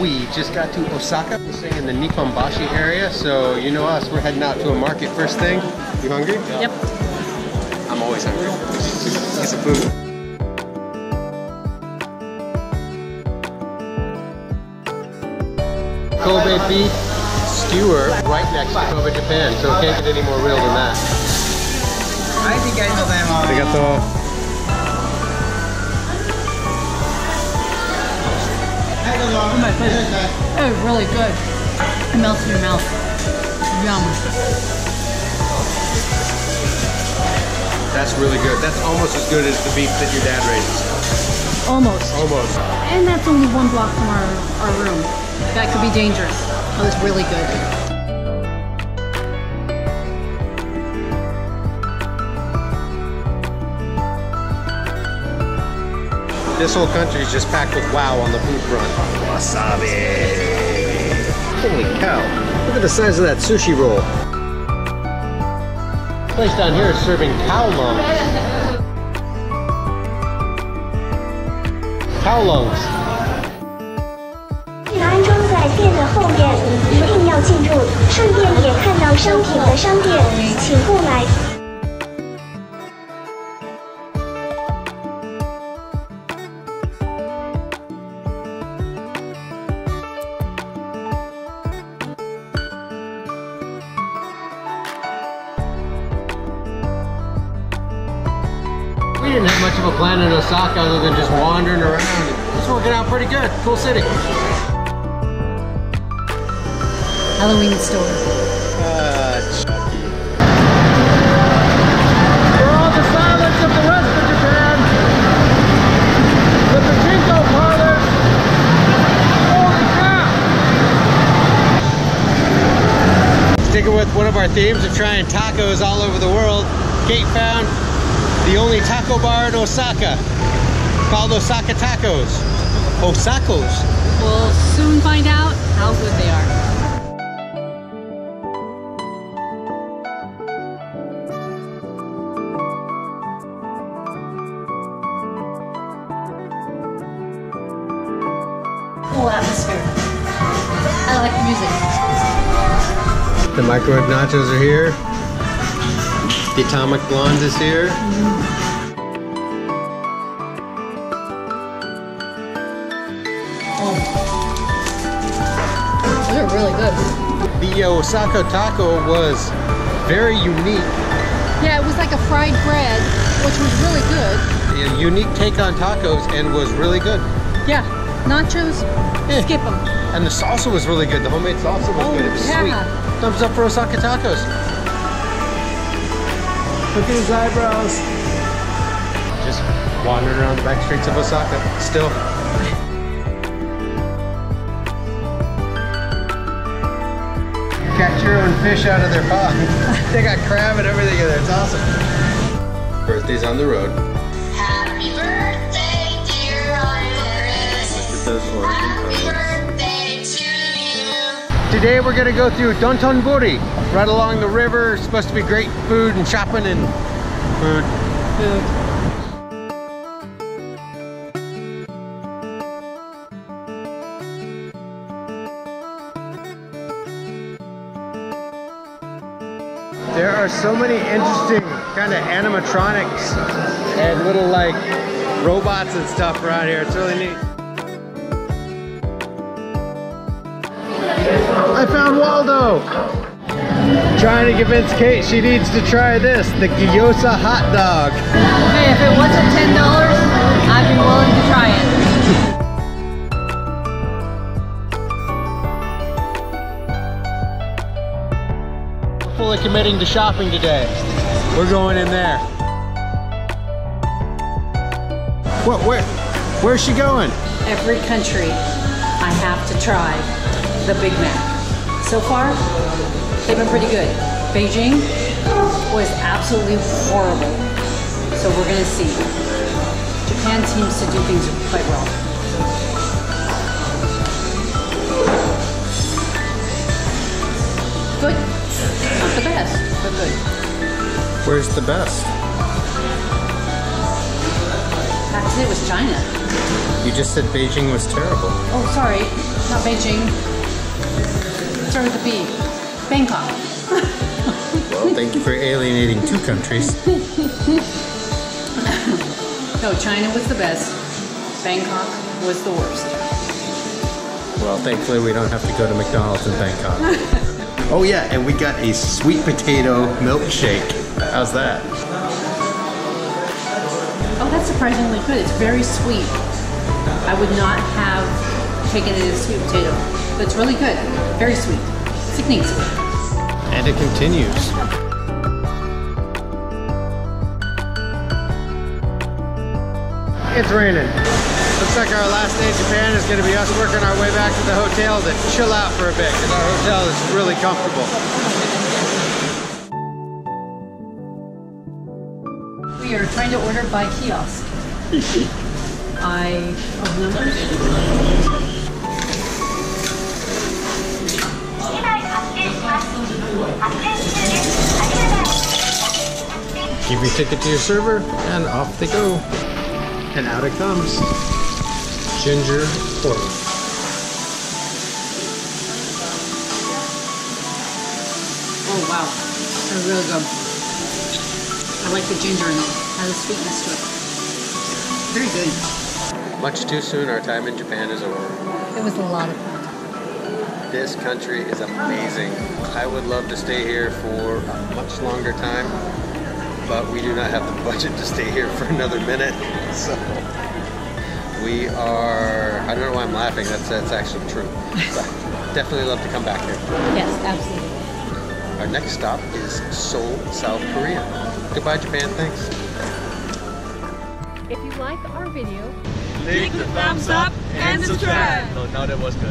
we just got to Osaka. We're staying in the Nipponbashi area, so you know us. We're heading out to a market first thing. You hungry? Yep. I'm always hungry. Get some food. Kobe beef skewer right next to Kobe Japan, so it can't get any more real than that. は Oh my. It was really good. It melts in your mouth. Yum. That's really good. That's almost as good as the beef that your dad raises. Almost. Almost. And that's only one block from our, our room. That could be dangerous. That was really good. This whole country is just packed with wow on the food front. Wasabi! Holy cow. Look at the size of that sushi roll. Place down here is serving cow lungs. Cow lungs. 既然安装在店的后面，一定要进入，顺便也看到商品的商店，请过来。 Didn't have much of a plan in Osaka other than just wandering around. It's working out pretty good. Cool city. Halloween store. Uh, For all the silence of the rest of Japan, the pachinko parlors. Holy crap! Sticking with one of our themes of trying tacos all over the world, Kate found the only taco bar in Osaka called Osaka Tacos. Osakos. We'll soon find out how good they are. Cool atmosphere. I like the music. The microwave nachos are here. The atomic blonde is here. Those are really good. The uh, Osaka taco was very unique. Yeah, it was like a fried bread, which was really good. A unique take on tacos and was really good. Yeah, nachos, Eh. skip them. And the salsa was really good. The homemade salsa was Oh, good. It was yeah. sweet. Thumbs up for Osaka tacos. Look at his eyebrows. Just wandering around the back streets of Osaka. Still. Catch your own fish out of their pond. they got crab and everything in there. It's awesome. Birthday's on the road. Happy birthday, dear Iris. Look at those origin Today we're gonna go through Dotonbori, right along the river. It's supposed to be great food and shopping and food. Food. There are so many interesting kind of animatronics and little like robots and stuff around here. It's really neat. I found Waldo! Trying to convince Kate she needs to try this, the gyoza hot dog. Hey, if it wasn't ten dollars, I'd be willing to try it. Fully committing to shopping today. We're going in there. What, where, where's she going? Every country, I have to try the Big Mac. So far, they've been pretty good. Beijing was absolutely horrible. So we're gonna see. Japan seems to do things quite well. Good. Not the best, but good. Where's the best? Actually, it was China. You just said Beijing was terrible. Oh, sorry. not Beijing. Start with the B. Bangkok. Well, thank you for alienating two countries. No, China was the best. Bangkok was the worst. Well, thankfully we don't have to go to McDonald's in Bangkok. Oh yeah, and we got a sweet potato milkshake. How's that? Oh, that's surprisingly good. It's very sweet. I would not have taken it as sweet potato, but it's really good. Very sweet. Sickening sweet. And it continues. It's raining. Looks like our last day in Japan is going to be us working our way back to the hotel to chill out for a bit because our hotel is really comfortable. We are trying to order by kiosk. I oh Give your ticket to your server and off they go. And out it comes. Ginger pork. Oh wow, they're really good. I like the ginger in it. Has a sweetness to it. Very good. Much too soon, our time in Japan is over. It was a lot of fun. This country is amazing. I would love to stay here for a much longer time, but we do not have the budget to stay here for another minute. So we are, I don't know why I'm laughing, that's, that's actually true. But definitely love to come back here. Yes, absolutely. Our next stop is Seoul, South Korea. Goodbye, Japan. Thanks. If you like our video, Leave the thumbs up and subscribe. No, no, that was good.